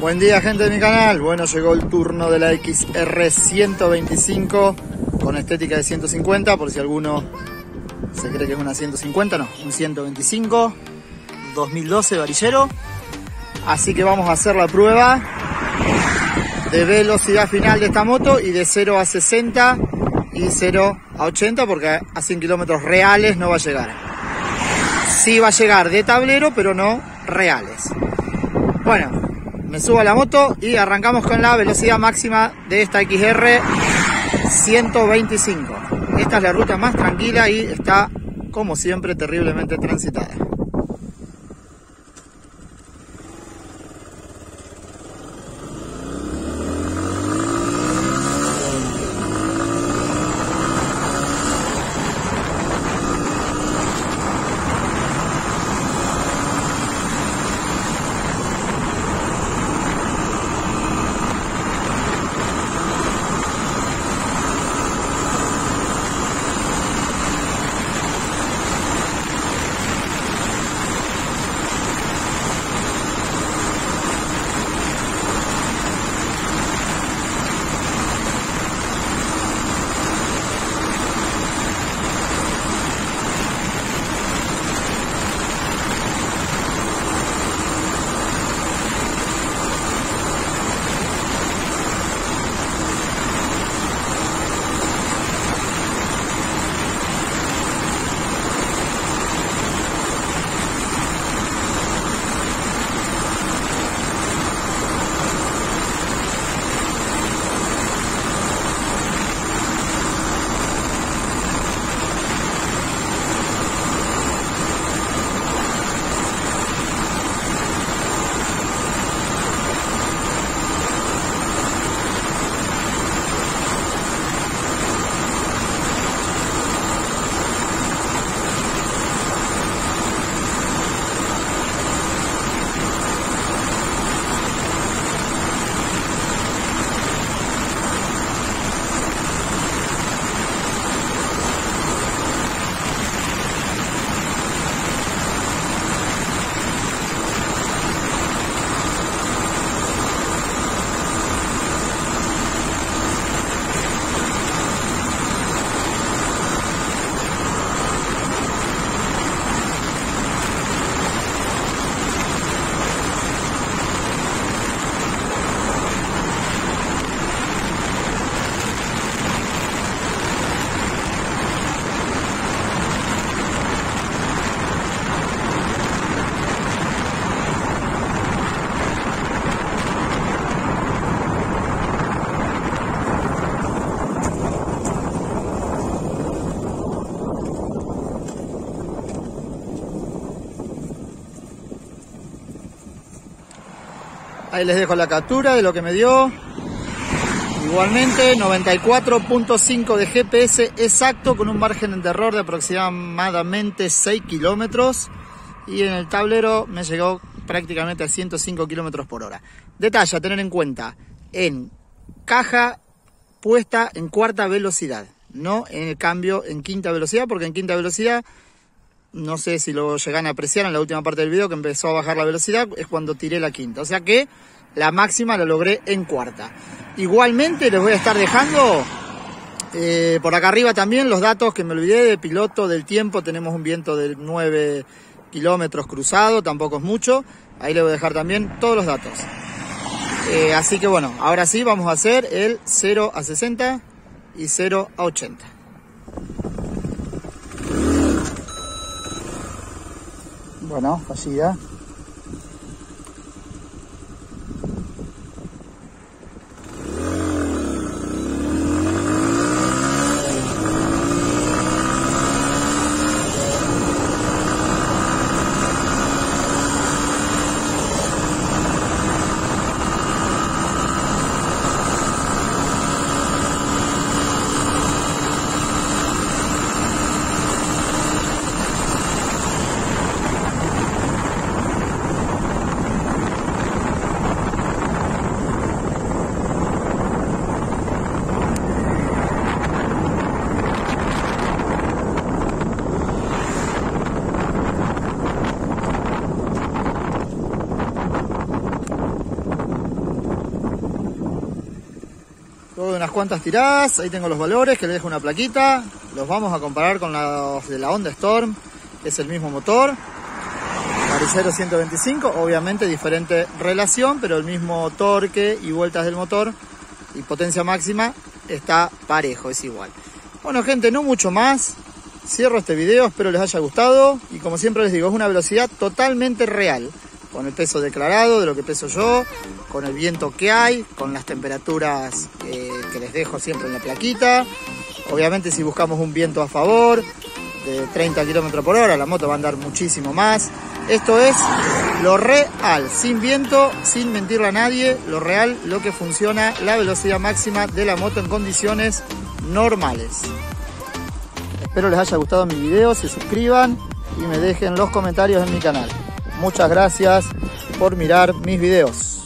Buen día gente de mi canal, bueno llegó el turno de la XR 125 con estética de 150 por si alguno se cree que es una 150, no, un 125 2012 varillero. Así que vamos a hacer la prueba de velocidad final de esta moto y de 0 a 60 y 0 a 80 porque a 100 kilómetros reales no va a llegar. Sí va a llegar de tablero pero no reales. Bueno me subo a la moto y arrancamos con la velocidad máxima de esta XR 125. Esta es la ruta más tranquila y está, como siempre, terriblemente transitada. Ahí les dejo la captura de lo que me dio. Igualmente 94.5 de GPS exacto con un margen de error de aproximadamente 6 kilómetros. Y en el tablero me llegó prácticamente a 105 kilómetros por hora. Detalle a tener en cuenta. En caja puesta en cuarta velocidad. No en el cambio en quinta velocidad porque en quinta velocidad no sé si lo llegan a apreciar en la última parte del video que empezó a bajar la velocidad, es cuando tiré la quinta. O sea que la máxima la logré en cuarta. Igualmente les voy a estar dejando eh, por acá arriba también los datos que me olvidé de piloto, del tiempo. Tenemos un viento de 9 kilómetros cruzado, tampoco es mucho. Ahí les voy a dejar también todos los datos. Eh, así que bueno, ahora sí vamos a hacer el 0 a 60 y 0 a 80. Bueno, así ya. Unas cuantas tiradas, ahí tengo los valores que le dejo una plaquita, los vamos a comparar con los de la Honda Storm, es el mismo motor, Maricero 125, obviamente diferente relación, pero el mismo torque y vueltas del motor y potencia máxima está parejo, es igual. Bueno gente, no mucho más, cierro este video, espero les haya gustado y como siempre les digo, es una velocidad totalmente real, con el peso declarado de lo que peso yo, con el viento que hay, con las temperaturas eh, que les dejo siempre en la plaquita. Obviamente si buscamos un viento a favor de 30 km por hora, la moto va a andar muchísimo más. Esto es lo real, sin viento, sin mentirle a nadie, lo real, lo que funciona, la velocidad máxima de la moto en condiciones normales. Espero les haya gustado mi video, se suscriban y me dejen los comentarios en mi canal. Muchas gracias por mirar mis videos.